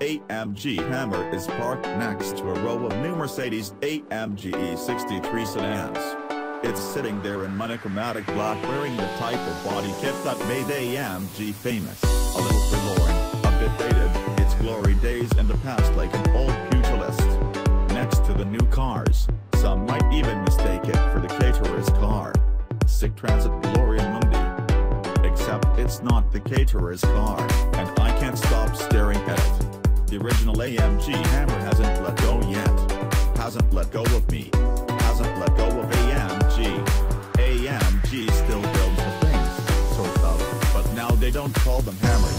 AMG Hammer is parked next to a row of new Mercedes AMG E63 sedans. It's sitting there in monochromatic black wearing the type of body kit that made AMG famous. A little forlorn, a bit dated, its glory days in the past like an old pugilist. Next to the new cars, some might even mistake it for the caterer's car. Sic Transit Gloria Mundi. Except it's not the caterer's car, and I can't stop staring at it. The original AMG Hammer hasn't let go yet. Hasn't let go of me. Hasn't let go of AMG. AMG still builds the things, sort of, but now they don't call them hammers.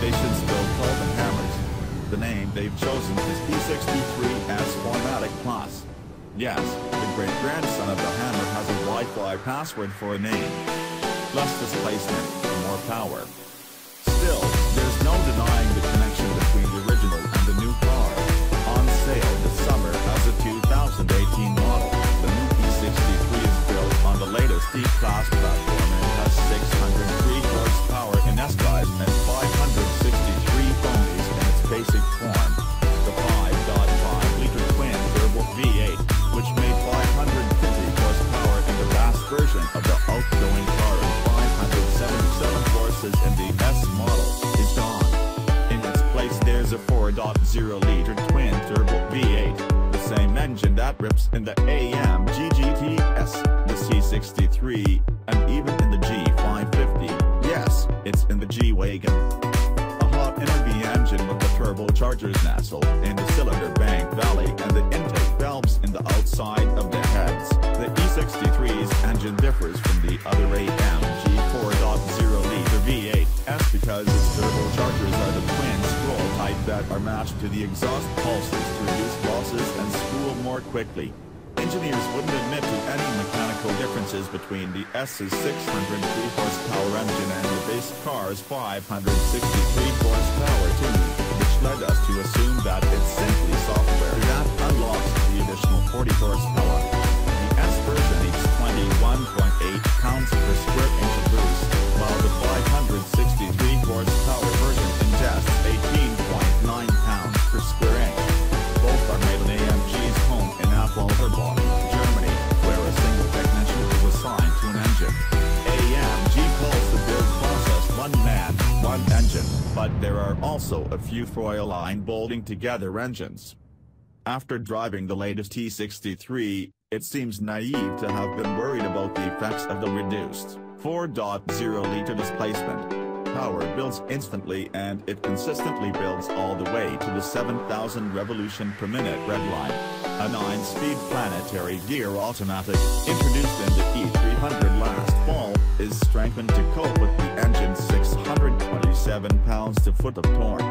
They should still call them hammers. The name they've chosen is E63S 4MATIC Plus. Yes, the great-grandson of the Hammer has a Wi-Fi password for a name. Less displacement, more power. Version of the outgoing car and 577 horses in the S model, is gone. In its place there's a 4.0-liter twin-turbo V8, the same engine that rips in the AMG GTS, the C63, and even in the G550. Yes, it's in the G-Wagon. A hot inner-V engine with the turbochargers nestled in the cylinder bank valley and the intake valves in the outside of the heads. The E63's engine differs from the other AMG 4.0-liter V8 S because its turbochargers are the twin scroll type that are matched to the exhaust pulses to reduce losses and spool more quickly. Engineers wouldn't admit to any mechanical differences between the S's 603 horsepower engine and the base car's 563 horsepower tuning, which led us to assume that it's simply software that unlocks the additional 40 horsepower. There are also a few Feuerlein bolting together engines. After driving the latest E63, it seems naive to have been worried about the effects of the reduced 4.0-liter displacement. Power builds instantly and it consistently builds all the way to the 7,000 revolution per minute red line. A 9-speed planetary gear automatic, introduced in the E300 last fall, is strengthened to cope with the engine's 627 pounds-to-foot of torque.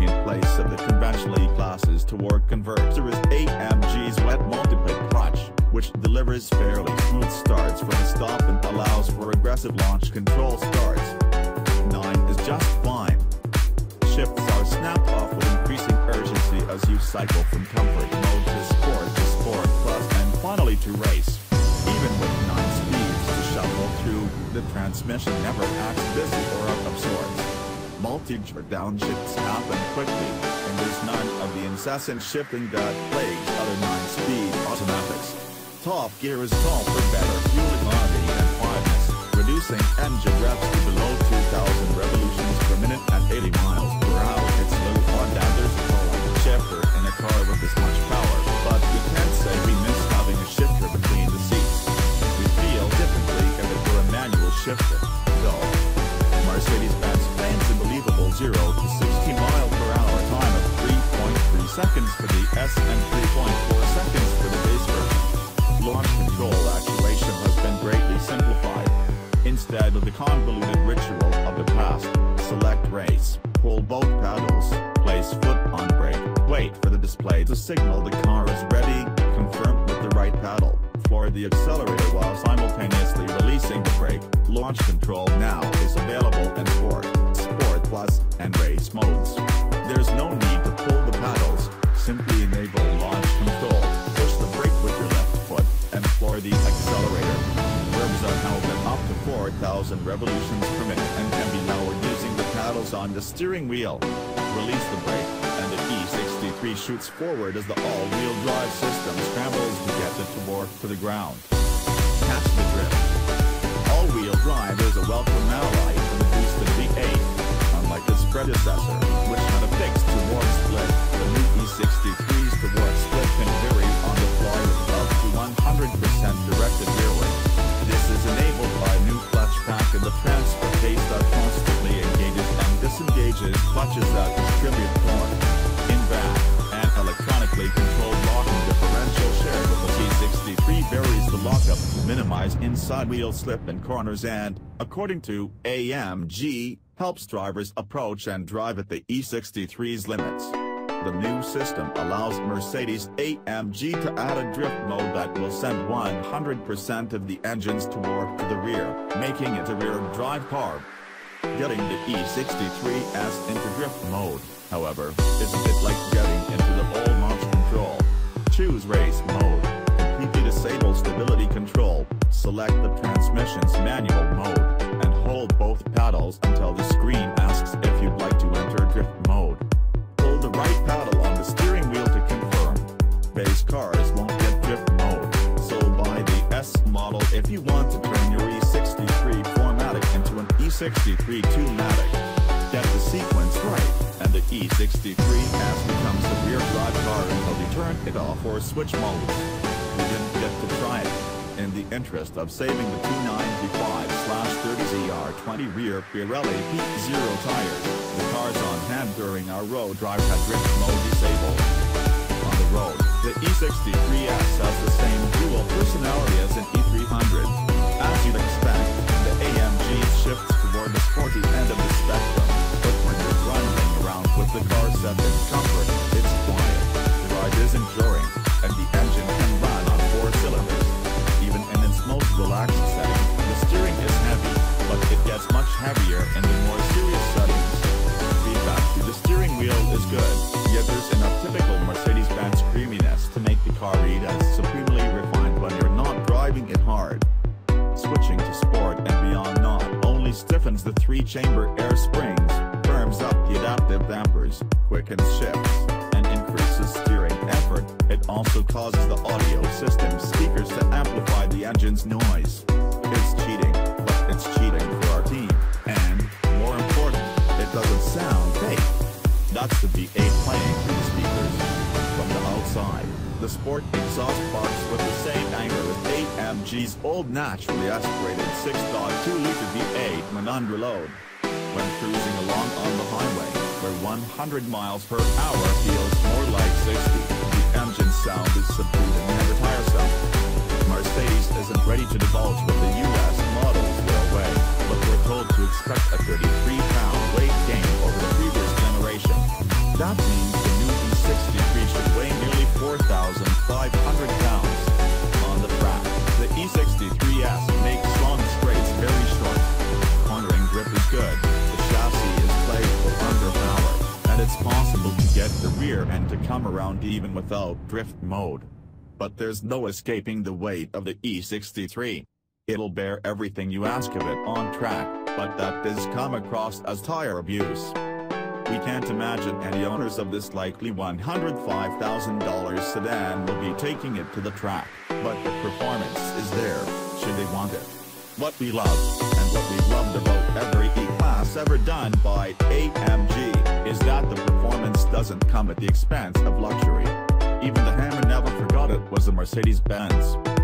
In place of the conventionally E-classes torque converter is AMG's wet multiple clutch, which delivers fairly smooth starts from a stop and allows for aggressive launch control starts. 9 is just fine. Shifts are snapped off with increasing urgency as you cycle from comfort mode to sport to sport plus and finally to race. The transmission never acts busy or out of sorts. Multi-gear downshifts happen quickly, and there's none of the incessant shifting that plagues other 9-speed automatics. Top gear is tall for better fuel 0 to 60 mile per hour time of 3.3 seconds for the S and 3.4 seconds for the base version. Launch control actuation has been greatly simplified. Instead of the convoluted ritual of the past, select race, pull both paddles, place foot on brake, wait for the display to signal the car is ready, confirm with the right paddle, floor the accelerator while simultaneously releasing the brake. Launch control now is available in Sport, Sport Plus, and Race modes. There's no need to pull the paddles, simply enable launch control, push the brake with your left foot, and floor the accelerator. Revs are now at up to 4,000 revolutions per minute and can be lowered using the paddles on the steering wheel. release the brake, and the E63 shoots forward as the all-wheel drive system scrambles to get it to work to the ground. Catch the drift. All-wheel drive is a welcome ally predecessor, which had a fixed torque split, the new E63's torque split can vary on the fly with up to 100% directed rearward. This is enabled by a new clutch pack in the transfer case that constantly engages and disengages clutches that distribute inside wheel slip in corners and, according to AMG, helps drivers approach and drive at the E63's limits. The new system allows Mercedes-AMG to add a drift mode that will send 100% of the engine's torque to the rear, making it a rear-drive car. Getting the E63S into drift mode, however, is a bit like getting into the old launch control. Choose race mode, completely disable stability control, select the transmission's manual mode, and hold both paddles until the screen asks if you'd like to enter drift mode. Pull the right paddle on the steering wheel to confirm. Base cars won't get drift mode, so buy the S model if you want to turn your E63 4MATIC into an E63 2MATIC. Get the sequence right, and the E63S becomes a rear drive car until you turn it off or switch modes. You didn't get to try it. In the interest of saving the 295-30ZR20 rear Pirelli P Zero tires, the cars on hand during our road drive had drift mode disabled. Stiffens the three-chamber air springs, firms up the adaptive dampers, quickens shifts, and increases steering effort, it also causes the audio system speakers to amplify the engine's noise. It's cheating, but it's cheating for our team, and, more important, it doesn't sound fake. That's the V8 playing through the speakers. From the outside, the sport exhaust box with the same anger AMG's old naturally aspirated 6.2-liter V8 when under load. When cruising along on the highway, where 100 miles per hour feels more like 60, possible to get the rear end to come around even without drift mode. But there's no escaping the weight of the E63. It'll bear everything you ask of it on track, but that does come across as tire abuse. We can't imagine any owners of this likely $105,000 sedan will be taking it to the track, but the performance is there, should they want it. What we love, and what we've loved about every E-Class ever done by AMG, is that the performance doesn't come at the expense of luxury. Even the hammer never forgot it was a Mercedes-Benz.